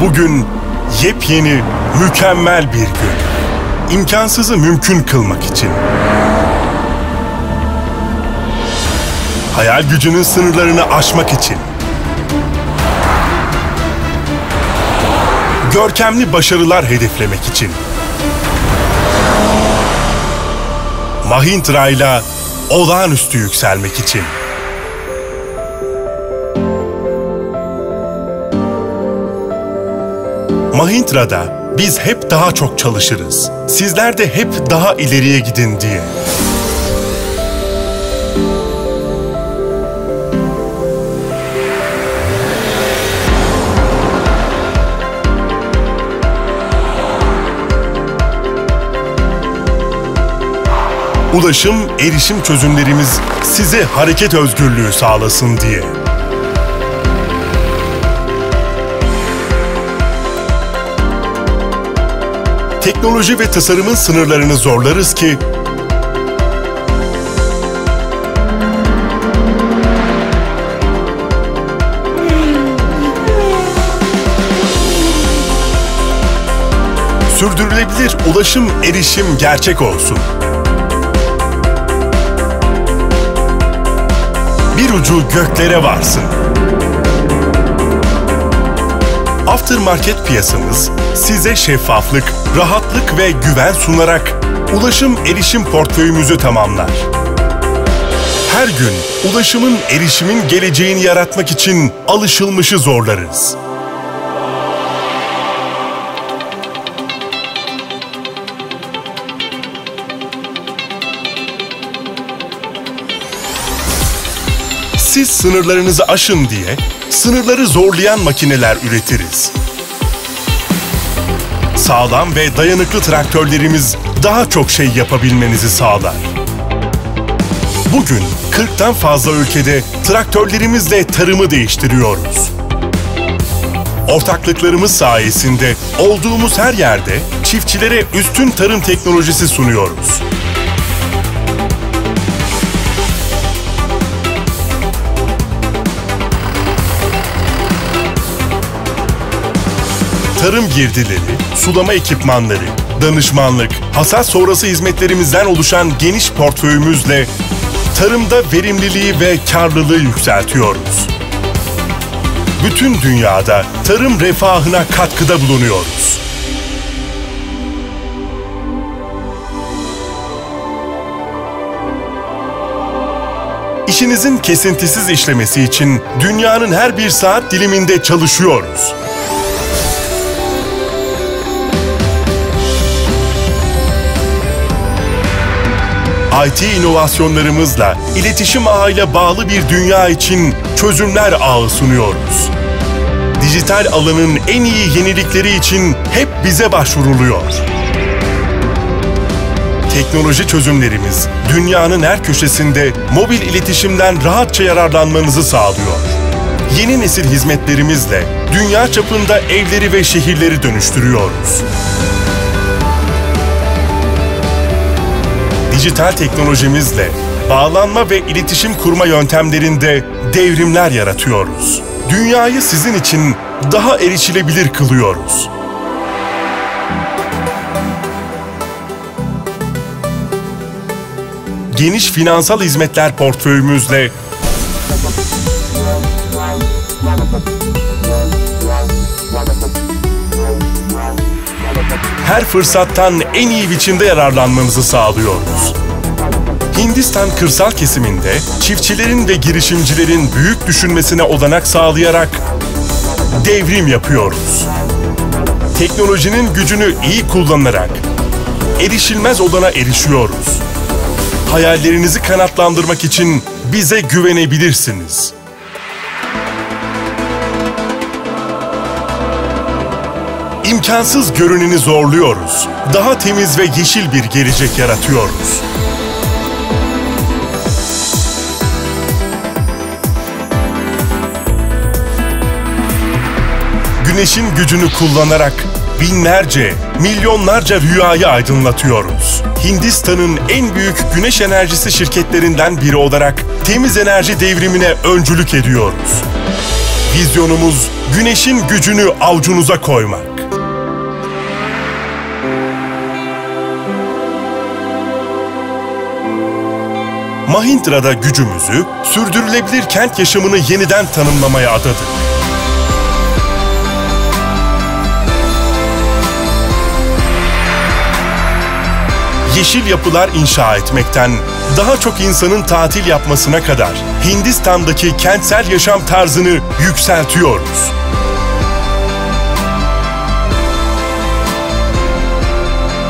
Bugün yepyeni, mükemmel bir gün. İmkansızı mümkün kılmak için. Hayal gücünün sınırlarını aşmak için. Görkemli başarılar hedeflemek için. Mahindra ile olağanüstü yükselmek için. Mahindra'da biz hep daha çok çalışırız. Sizler de hep daha ileriye gidin diye. Ulaşım, erişim çözümlerimiz size hareket özgürlüğü sağlasın diye. Teknoloji ve tasarımın sınırlarını zorlarız ki sürdürülebilir ulaşım erişim gerçek olsun. Bir ucu göklere varsın. Aftermarket piyasamız size şeffaflık, rahatlık ve güven sunarak ulaşım erişim portföyümüzü tamamlar. Her gün ulaşımın erişimin geleceğini yaratmak için alışılmışı zorlarız. Siz sınırlarınızı aşın diye sınırları zorlayan makineler üretiriz. Sağlam ve dayanıklı traktörlerimiz daha çok şey yapabilmenizi sağlar. Bugün 40'tan fazla ülkede traktörlerimizle tarımı değiştiriyoruz. Ortaklıklarımız sayesinde olduğumuz her yerde çiftçilere üstün tarım teknolojisi sunuyoruz. Tarım girdileri, sulama ekipmanları, danışmanlık, hasat sonrası hizmetlerimizden oluşan geniş portföyümüzle tarımda verimliliği ve karlılığı yükseltiyoruz. Bütün dünyada tarım refahına katkıda bulunuyoruz. İşinizin kesintisiz işlemesi için dünyanın her bir saat diliminde çalışıyoruz. IT inovasyonlarımızla iletişim ağıyla bağlı bir dünya için çözümler ağı sunuyoruz. Dijital alanın en iyi yenilikleri için hep bize başvuruluyor. Teknoloji çözümlerimiz dünyanın her köşesinde mobil iletişimden rahatça yararlanmanızı sağlıyor. Yeni nesil hizmetlerimizle dünya çapında evleri ve şehirleri dönüştürüyoruz. Dijital teknolojimizle bağlanma ve iletişim kurma yöntemlerinde devrimler yaratıyoruz. Dünyayı sizin için daha erişilebilir kılıyoruz. Geniş finansal hizmetler portföyümüzle her fırsattan en iyi biçimde yararlanmanızı sağlıyoruz. Hindistan kırsal kesiminde çiftçilerin ve girişimcilerin büyük düşünmesine olanak sağlayarak devrim yapıyoruz. Teknolojinin gücünü iyi kullanarak erişilmez olana erişiyoruz. Hayallerinizi kanatlandırmak için bize güvenebilirsiniz. İmkansız görüneni zorluyoruz. Daha temiz ve yeşil bir gelecek yaratıyoruz. Güneşin gücünü kullanarak binlerce, milyonlarca rüyayı aydınlatıyoruz. Hindistan'ın en büyük güneş enerjisi şirketlerinden biri olarak temiz enerji devrimine öncülük ediyoruz. Vizyonumuz güneşin gücünü avucunuza koymak. Mahindra'da gücümüzü sürdürülebilir kent yaşamını yeniden tanımlamaya adadık. yeşil yapılar inşa etmekten daha çok insanın tatil yapmasına kadar Hindistan'daki kentsel yaşam tarzını yükseltiyoruz.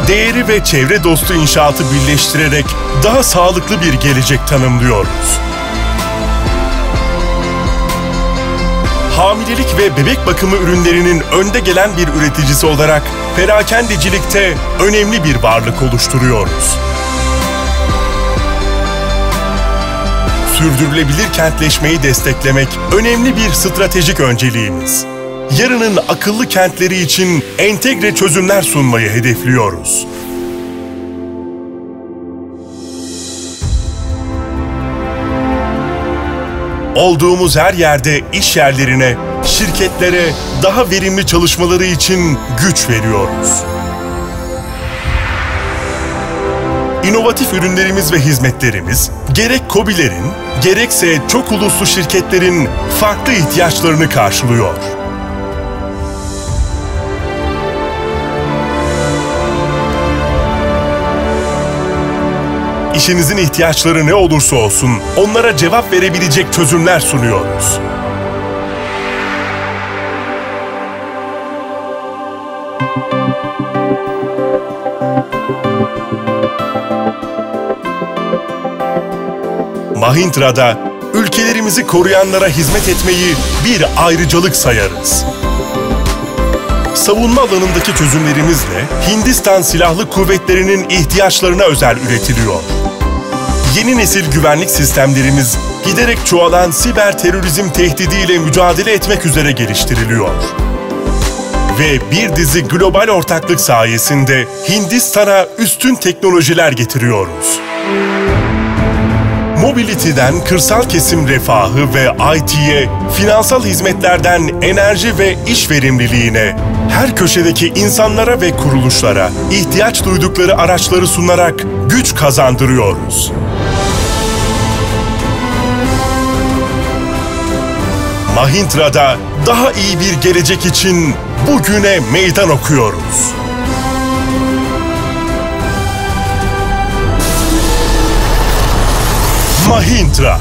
Değeri ve çevre dostu inşaatı birleştirerek daha sağlıklı bir gelecek tanımlıyoruz. hamilelik ve bebek bakımı ürünlerinin önde gelen bir üreticisi olarak perakendecilikte önemli bir varlık oluşturuyoruz. Sürdürülebilir kentleşmeyi desteklemek önemli bir stratejik önceliğimiz. Yarının akıllı kentleri için entegre çözümler sunmayı hedefliyoruz. olduğumuz her yerde iş yerlerine, şirketlere daha verimli çalışmaları için güç veriyoruz. İnovatif ürünlerimiz ve hizmetlerimiz gerek KOBİ'lerin, gerekse çok uluslu şirketlerin farklı ihtiyaçlarını karşılıyor. İşinizin ihtiyaçları ne olursa olsun onlara cevap verebilecek çözümler sunuyoruz. Mahindra'da ülkelerimizi koruyanlara hizmet etmeyi bir ayrıcalık sayarız. Savunma alanındaki çözümlerimizle Hindistan Silahlı Kuvvetleri'nin ihtiyaçlarına özel üretiliyor yeni nesil güvenlik sistemlerimiz giderek çoğalan siber terörizm tehdidiyle mücadele etmek üzere geliştiriliyor. Ve bir dizi global ortaklık sayesinde Hindistan'a üstün teknolojiler getiriyoruz. Mobility'den kırsal kesim refahı ve IT'ye, finansal hizmetlerden enerji ve iş verimliliğine, her köşedeki insanlara ve kuruluşlara ihtiyaç duydukları araçları sunarak güç kazandırıyoruz. Mahindra'da daha iyi bir gelecek için bugüne meydan okuyoruz. Mahindra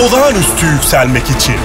Olağanüstü yükselmek için